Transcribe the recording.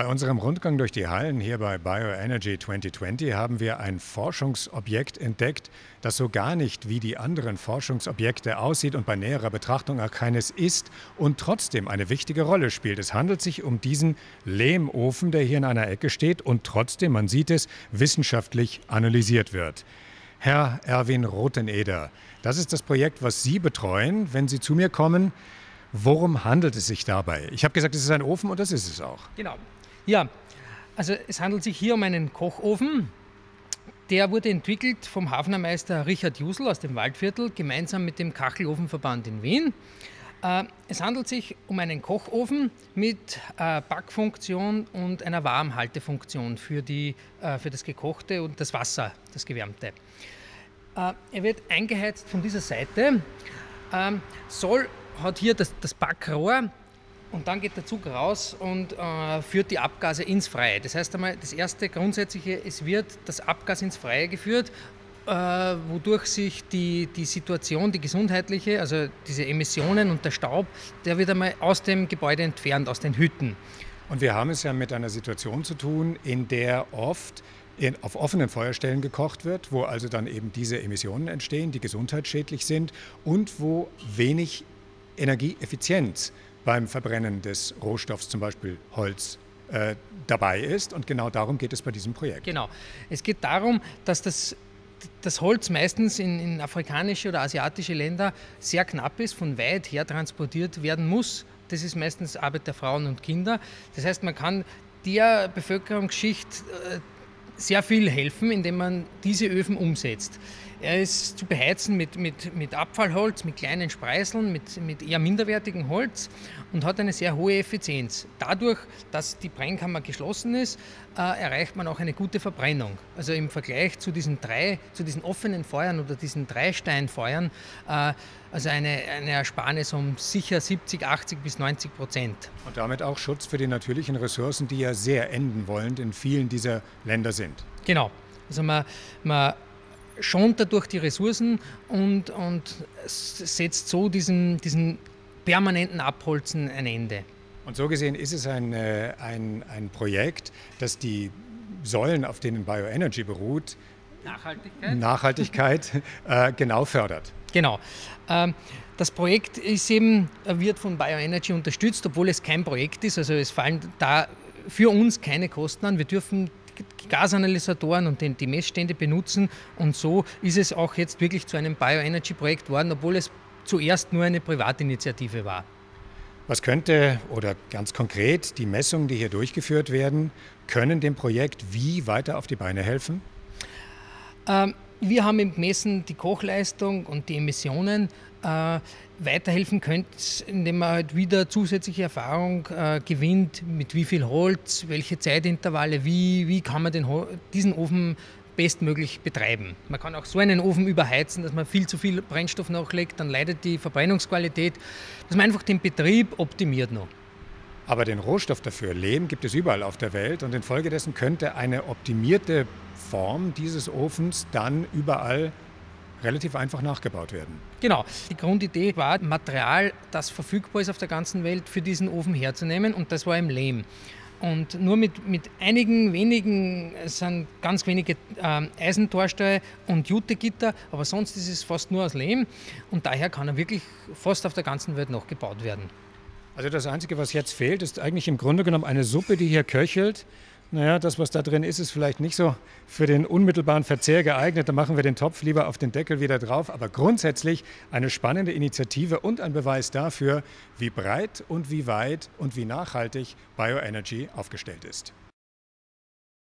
Bei unserem Rundgang durch die Hallen hier bei Bioenergy 2020 haben wir ein Forschungsobjekt entdeckt, das so gar nicht wie die anderen Forschungsobjekte aussieht und bei näherer Betrachtung auch keines ist und trotzdem eine wichtige Rolle spielt. Es handelt sich um diesen Lehmofen, der hier in einer Ecke steht und trotzdem, man sieht es, wissenschaftlich analysiert wird. Herr Erwin Rotheneder, das ist das Projekt, was Sie betreuen, wenn Sie zu mir kommen. Worum handelt es sich dabei? Ich habe gesagt, es ist ein Ofen und das ist es auch. Genau. Ja, also es handelt sich hier um einen Kochofen. Der wurde entwickelt vom Hafnermeister Richard Jusel aus dem Waldviertel gemeinsam mit dem Kachelofenverband in Wien. Äh, es handelt sich um einen Kochofen mit äh, Backfunktion und einer Warmhaltefunktion für, die, äh, für das Gekochte und das Wasser, das Gewärmte. Er wird eingeheizt von dieser Seite, ähm, soll, hat hier das, das Backrohr und dann geht der Zug raus und äh, führt die Abgase ins Freie. Das heißt einmal, das erste Grundsätzliche, es wird das Abgas ins Freie geführt, äh, wodurch sich die, die Situation, die gesundheitliche, also diese Emissionen und der Staub, der wird einmal aus dem Gebäude entfernt, aus den Hütten. Und wir haben es ja mit einer Situation zu tun, in der oft in, auf offenen Feuerstellen gekocht wird, wo also dann eben diese Emissionen entstehen, die gesundheitsschädlich sind und wo wenig Energieeffizienz beim Verbrennen des Rohstoffs, zum Beispiel Holz, äh, dabei ist. Und genau darum geht es bei diesem Projekt. Genau. Es geht darum, dass das, das Holz meistens in, in afrikanische oder asiatische Länder sehr knapp ist, von weit her transportiert werden muss. Das ist meistens Arbeit der Frauen und Kinder. Das heißt, man kann der Bevölkerungsschicht äh, sehr viel helfen, indem man diese Öfen umsetzt. Er ist zu beheizen mit, mit, mit Abfallholz, mit kleinen Spreiseln, mit, mit eher minderwertigem Holz und hat eine sehr hohe Effizienz. Dadurch, dass die Brennkammer geschlossen ist, äh, erreicht man auch eine gute Verbrennung. Also im Vergleich zu diesen drei, zu diesen offenen Feuern oder diesen Dreisteinfeuern, äh, also eine, eine Ersparnis um sicher 70, 80 bis 90 Prozent. Und damit auch Schutz für die natürlichen Ressourcen, die ja sehr enden wollend in vielen dieser Länder sind. Genau. Also man, man schont dadurch die Ressourcen und, und setzt so diesen, diesen permanenten Abholzen ein Ende. Und so gesehen ist es ein, äh, ein, ein Projekt, das die Säulen, auf denen Bioenergy beruht, Nachhaltigkeit, Nachhaltigkeit äh, genau fördert. Genau. Ähm, das Projekt ist eben, wird von Bioenergy unterstützt, obwohl es kein Projekt ist. Also es fallen da für uns keine Kosten an. Wir dürfen Gasanalysatoren und die Messstände benutzen. Und so ist es auch jetzt wirklich zu einem Bioenergy-Projekt geworden, obwohl es zuerst nur eine Privatinitiative war. Was könnte oder ganz konkret die Messungen, die hier durchgeführt werden, können dem Projekt wie weiter auf die Beine helfen? Ähm, wir haben gemessen die Kochleistung und die Emissionen. Äh, weiterhelfen könnte, indem man halt wieder zusätzliche Erfahrung äh, gewinnt, mit wie viel Holz, welche Zeitintervalle, wie, wie kann man den, diesen Ofen bestmöglich betreiben. Man kann auch so einen Ofen überheizen, dass man viel zu viel Brennstoff nachlegt, dann leidet die Verbrennungsqualität, dass man einfach den Betrieb optimiert noch. Aber den Rohstoff dafür, Lehm, gibt es überall auf der Welt und infolgedessen könnte eine optimierte Form dieses Ofens dann überall relativ einfach nachgebaut werden. Genau. Die Grundidee war, Material, das verfügbar ist auf der ganzen Welt, für diesen Ofen herzunehmen und das war im Lehm. Und nur mit, mit einigen wenigen, es sind ganz wenige äh, Eisentorsteine und Jutegitter, aber sonst ist es fast nur aus Lehm und daher kann er wirklich fast auf der ganzen Welt nachgebaut werden. Also das Einzige, was jetzt fehlt, ist eigentlich im Grunde genommen eine Suppe, die hier köchelt naja, das, was da drin ist, ist vielleicht nicht so für den unmittelbaren Verzehr geeignet. Da machen wir den Topf lieber auf den Deckel wieder drauf. Aber grundsätzlich eine spannende Initiative und ein Beweis dafür, wie breit und wie weit und wie nachhaltig Bioenergy aufgestellt ist.